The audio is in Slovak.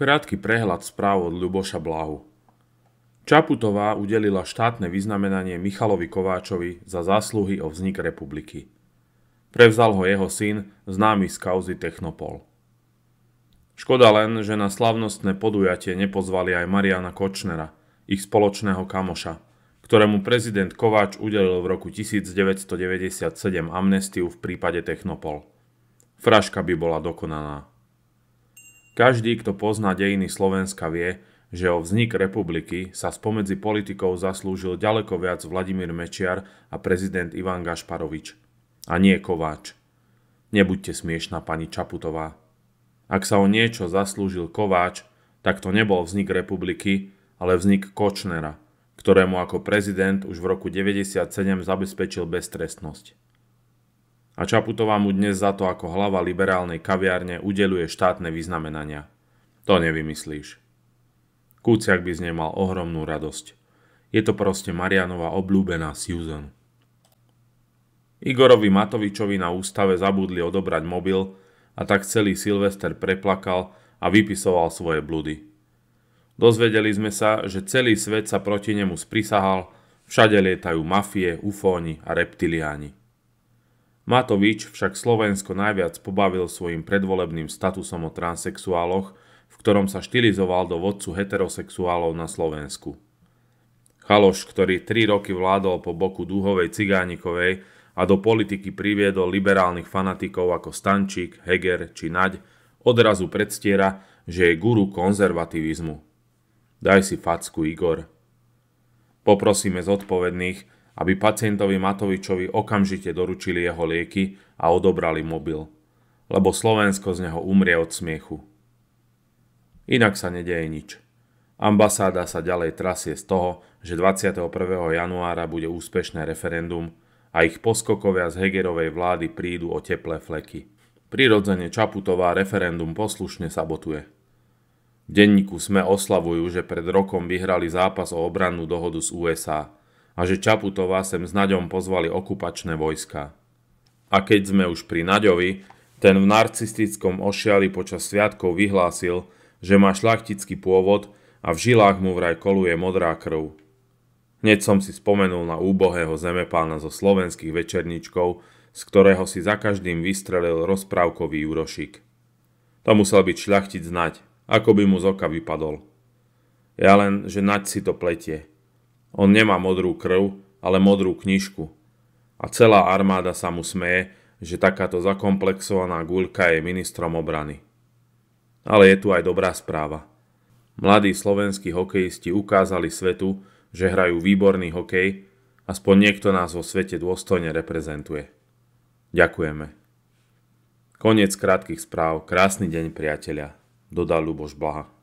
Krátky prehľad správ od Ľuboša Blahu. Čaputová udelila štátne vyznamenanie Michalovi Kováčovi za zásluhy o vznik republiky. Prevzal ho jeho syn, známy z kauzy Technopol. Škoda len, že na slavnostné podujatie nepozvali aj Mariana Kočnera, ich spoločného kamoša, ktorému prezident Kováč udelil v roku 1997 amnestiu v prípade Technopol. Fraška by bola dokonaná. Každý, kto pozná dejiny Slovenska vie, že o vznik republiky sa spomedzi politikov zaslúžil ďaleko viac Vladimír Mečiar a prezident Ivan Gašparovič. A nie Kováč. Nebuďte smiešná pani Čaputová. Ak sa o niečo zaslúžil Kováč, tak to nebol vznik republiky, ale vznik Kočnera, ktorému ako prezident už v roku 1997 zabezpečil beztrestnosť a Čaputová mu dnes za to ako hlava liberálnej kaviárne udeluje štátne vyznamenania. To nevymyslíš. Kúciak by z nej mal ohromnú radosť. Je to proste Marianova obľúbená Susan. Igorovi Matovičovi na ústave zabudli odobrať mobil a tak celý Silvester preplakal a vypisoval svoje bludy. Dozvedeli sme sa, že celý svet sa proti nemu sprisahal, všade lietajú mafie, ufóni a reptiliáni. Matovič však Slovensko najviac pobavil svojim predvolebným statusom o transexuáloch, v ktorom sa štilizoval do vodcu heterosexuálov na Slovensku. Chaloš, ktorý tri roky vládol po boku dúhovej Cigánikovej a do politiky priviedol liberálnych fanatikov ako Stančík, Heger či Naď, odrazu predstiera, že je guru konzervativizmu. Daj si facku, Igor. Poprosíme zodpovedných, aby pacientovi Matovičovi okamžite doručili jeho lieky a odobrali mobil, lebo Slovensko z neho umrie od smiechu. Inak sa nedeje nič. Ambasáda sa ďalej trasie z toho, že 21. januára bude úspešné referendum a ich poskokovia z Hegerovej vlády prídu o teplé fleky. Prirodzene Čaputová referendum poslušne sabotuje. V denníku sme oslavujú, že pred rokom vyhrali zápas o obrannú dohodu z USA – a že Čaputová sem s Naďom pozvali okupačné vojska. A keď sme už pri Naďovi, ten v narcistickom ošiali počas sviatkov vyhlásil, že má šlachtický pôvod a v žilách mu vraj koluje modrá krv. Hneď som si spomenul na úbohého zemepána zo slovenských večerníčkov, z ktorého si za každým vystrelil rozprávkový úrošik. To musel byť šľachtic znať, ako by mu z oka vypadol. Ja len, že nať si to pletie. On nemá modrú krv, ale modrú knižku. A celá armáda sa mu smeje, že takáto zakomplexovaná guľka je ministrom obrany. Ale je tu aj dobrá správa. Mladí slovenskí hokejisti ukázali svetu, že hrajú výborný hokej, aspoň niekto nás vo svete dôstojne reprezentuje. Ďakujeme. Koniec krátkých správ, krásny deň priatelia, dodal Luboš Blaha.